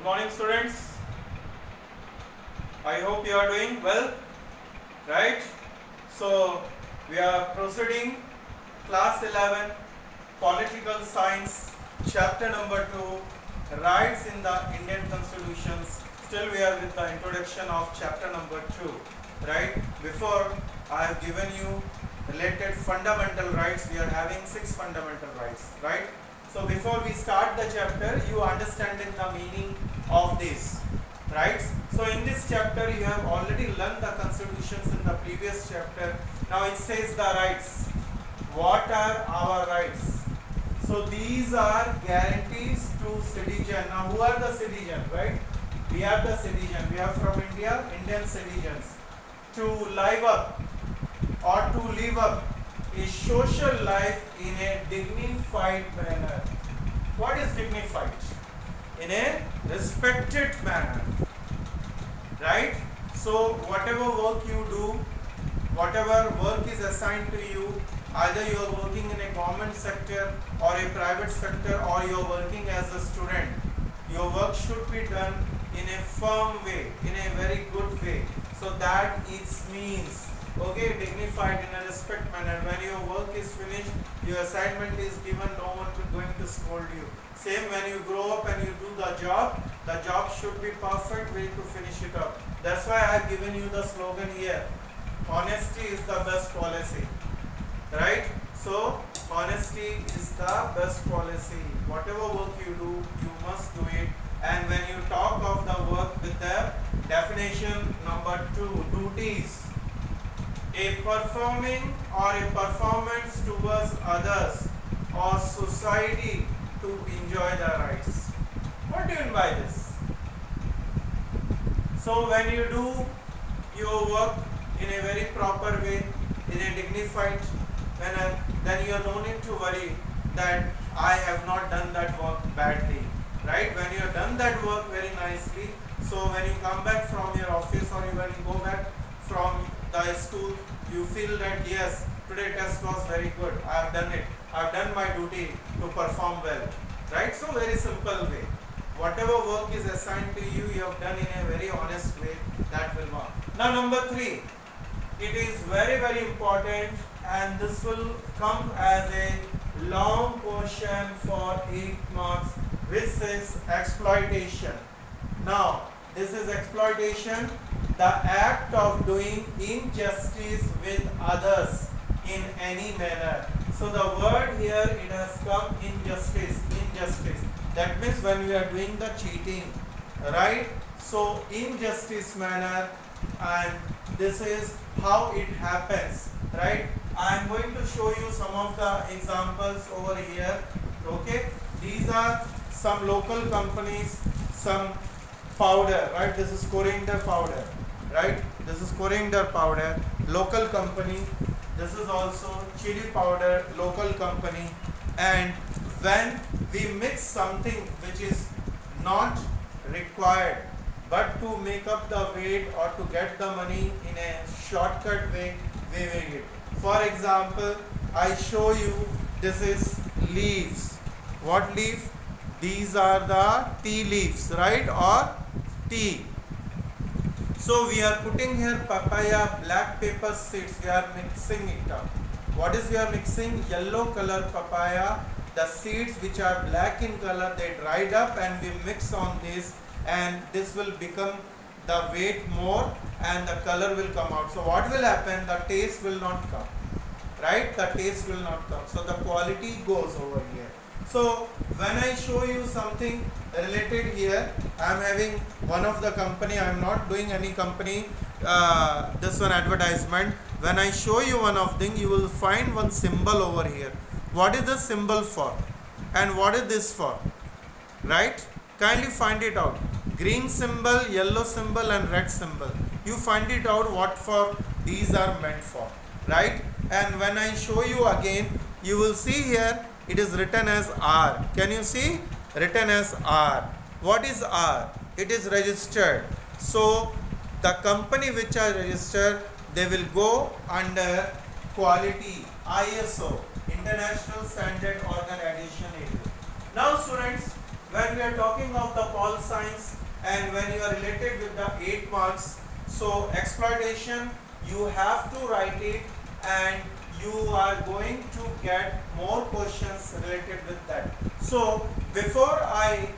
Good morning, students. I hope you are doing well, right? So, we are proceeding. Class 11 political science chapter number 2 rights in the Indian constitutions. Still we are with the introduction of chapter number 2 right? Before I have given you related fundamental rights. We are having six fundamental rights right so before we start the chapter you understanding the meaning of this right so in this chapter you have already learned the constitutions in the previous chapter now it says the rights what are our rights so these are guarantees to citizen. Now who are the citizen, right? We are the citizen. We are from India, Indian citizens. To live up or to live up a social life in a dignified manner. What is dignified? In a respected manner. Right? So whatever work you do, whatever work is assigned to you, either you are working in a government sector or a private sector or you are working as a student your work should be done in a firm way in a very good way so that it means okay dignified in a respect manner. When your work is finished your assignment is given no one is going to scold you. Same when you grow up and you do the job the job should be perfect way to finish it up. That's why i have given you the slogan here. Honesty is the best policy. Right? So honesty is the best policy. Whatever work you do you must do it. And when you talk of the work with the definition number two duties a performing or a performance towards others or society to enjoy the rights. What do you mean by this? So when you do your work in a very proper way in a dignified manner then you are no need to worry that I have not done that work badly right? When you have done that work very nicely so when you come back from your office or when you go back from the school you feel that yes today test was very good. I have done it. I have done my duty to perform well. Right? So very simple way. Whatever work is assigned to you you have done in a very honest way. That will work. Now number three. It is very very important and this will come as a long question for 8 marks. Which is exploitation. Now this is exploitation the act of doing injustice with others in any manner. So the word here it has come injustice, injustice. That means when we are doing the cheating, right? So injustice manner and this is how it happens, right? I am going to show you some of the examples over here. Okay, these are some local companies, some powder, right? This is coriander powder, right? This is coriander powder, local company. This is also chili powder, local company. And when we mix something which is not required but to make up the weight or to get the money in a shortcut way, we make it. For example, I show you this is leaves. What leaf? These are the tea leaves, right? Or tea. So we are putting here papaya black pepper seeds. We are mixing it up. What is we are mixing? Yellow color papaya. The seeds which are black in color they dried up and we mix on this and this will become the weight more and the color will come out. So what will happen? The taste will not come. Right? The taste will not come. So the quality goes over here. So when I show you something related here, I am having one of the company, I am not doing any company, uh, this one advertisement. When I show you one of thing, you will find one symbol over here. What is the symbol for? And what is this for? Right? Kindly find it out. Green symbol, yellow symbol and red symbol. You find it out what for these are meant for. Right? And when I show you again, you will see here it is written as R. Can you see? Written as R. What is R? It is registered. So the company which are registered, they will go under quality ISO, International Standard Organization. Now students, when we are talking of the pol science and when you are related with the 8 marks, so exploitation you have to write it and you are going to get more questions related with that. So before I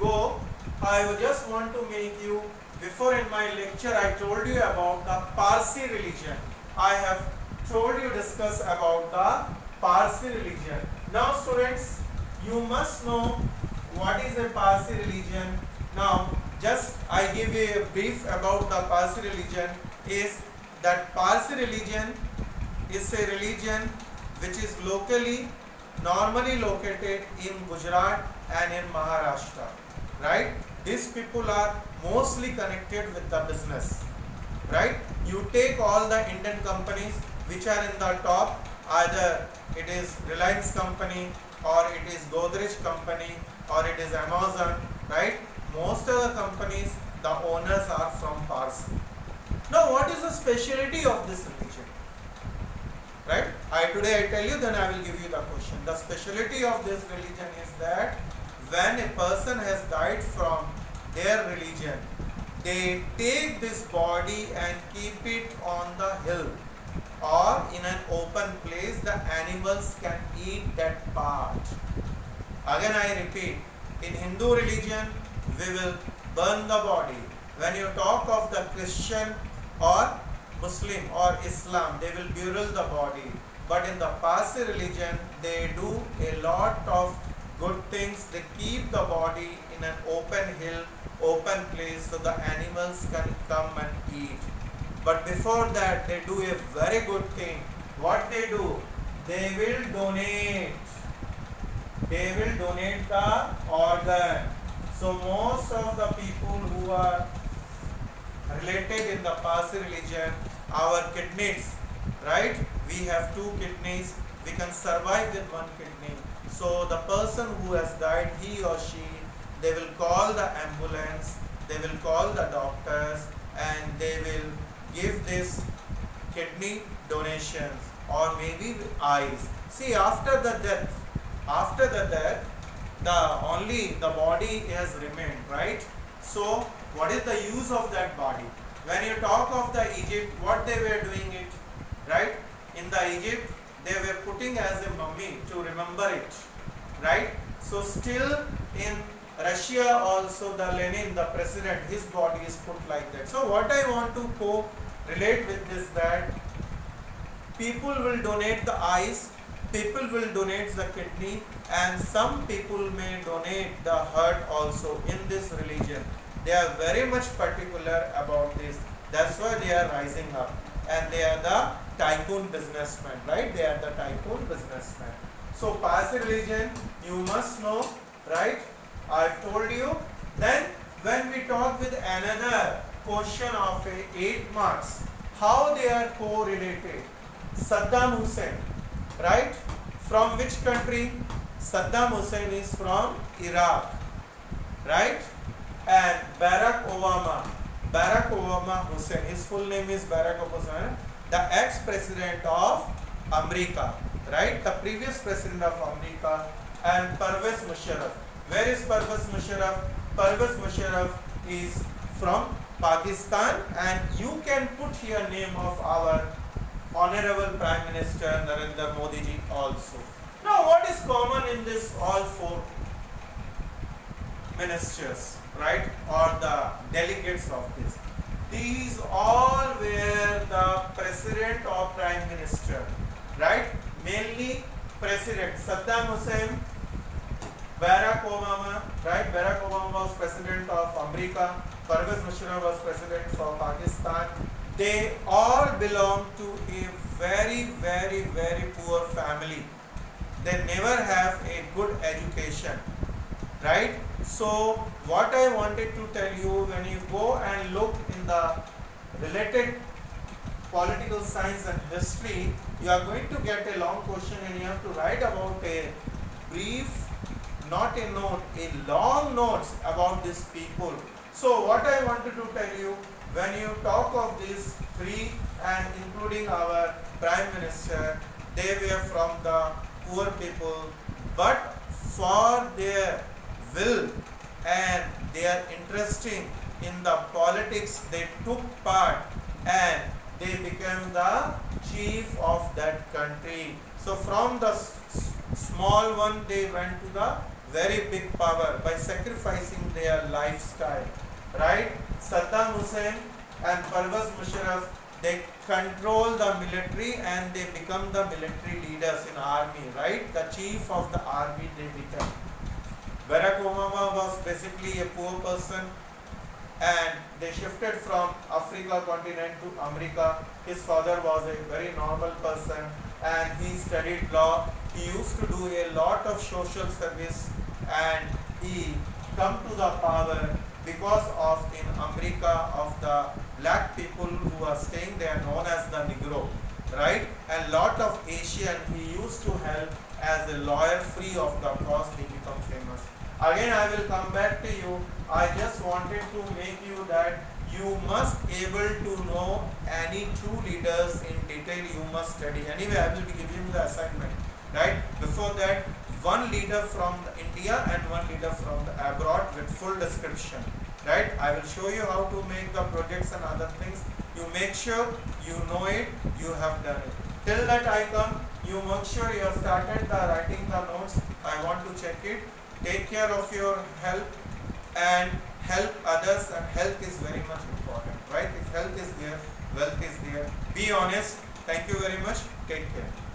go, I just want to make you, before in my lecture I told you about the Parsi religion. I have told you discuss about the Parsi religion. Now students, you must know what is a Parsi religion. Now just I give you a brief about the Parsi religion is that Parsi religion is a religion which is locally normally located in Gujarat and in Maharashtra right? These people are mostly connected with the business right? You take all the Indian companies which are in the top either it is Reliance company or it is Godrej company or it is Amazon right? Most of the companies the owners are from Parsi. Now what is the speciality of this religion right? I today I tell you then I will give you the question. The speciality of this religion is that when a person has died from their religion they take this body and keep it on the hill or in an open place the animals can eat that part. Again I repeat in Hindu religion we will burn the body. When you talk of the Christian or Muslim or Islam, they will bury the body. But in the Parsi religion, they do a lot of good things. They keep the body in an open hill, open place so the animals can come and eat. But before that, they do a very good thing. What they do? They will donate. They will donate the organ. So most of the people who are related in the Parsi religion our kidneys, right? We have two kidneys. We can survive with one kidney. So the person who has died, he or she, they will call the ambulance, they will call the doctors and they will give this kidney donations or maybe eyes. See after the death, after the death, the only the body has remained, right? So what is the use of that body? When you talk of the Egypt, what they were doing it, right? In the Egypt, they were putting as a mummy to remember it, right? So still in Russia also the Lenin, the president, his body is put like that. So what I want to co relate with this that people will donate the eyes, people will donate the kidney and some people may donate the heart also in this religion. They are very much particular about this. That's why they are rising up. And they are the tycoon businessmen, right? They are the tycoon businessmen. So Parsi religion, you must know, right? I told you. Then when we talk with another question of a 8 marks, how they are correlated? Saddam Hussein, right? From which country? Saddam Hussein is from Iraq, right? And Barack Obama, Barack Obama Hussein, his full name is Barack Obama, the ex-president of America, right? The previous president of America and Pervez Musharraf. Where is Pervez Musharraf? Pervez Musharraf is from Pakistan and you can put here name of our Honorable Prime Minister Narendra Modi ji also. Now what is common in this all four ministers? Right, or the delegates of this. These all were the president or prime minister, right? Mainly president Saddam Hussein, Barack Obama, right? Barack Obama was president of America, Pervez Musharraf was president for Pakistan. They all belong to a very, very, very poor family. They never have a good education, right? So what I wanted to tell you when you go and look in the related political science and history, you are going to get a long question and you have to write about a brief, not a note, a long notes about these people. So what I wanted to tell you, when you talk of these three and including our Prime Minister, they were from the poor people, but for their will and they are interesting in the politics. They took part and they became the chief of that country. So from the small one they went to the very big power by sacrificing their lifestyle right? Saddam hussein and pervez musharraf they control the military and they become the military leaders in army right? The chief of the army they become barack obama was basically a poor person and they shifted from africa continent to america his father was a very normal person and he studied law he used to do a lot of social service and he come to the power because of in America of the black people who are staying there known as the Negro, right? And lot of Asian he used to help as a lawyer free of the cost he. Again I will come back to you. I just wanted to make you that you must able to know any two leaders in detail. You must study. Anyway I will be giving you the assignment, right? Before that one leader from India and one leader from abroad with full description right? I will show you how to make the projects and other things. You make sure you know it. You have done it. Till that I come you make sure you have started the writing the notes. I want to check it take care of your health and help others and health is very much important right? If health is there wealth is there. Be honest. Thank you very much. Take care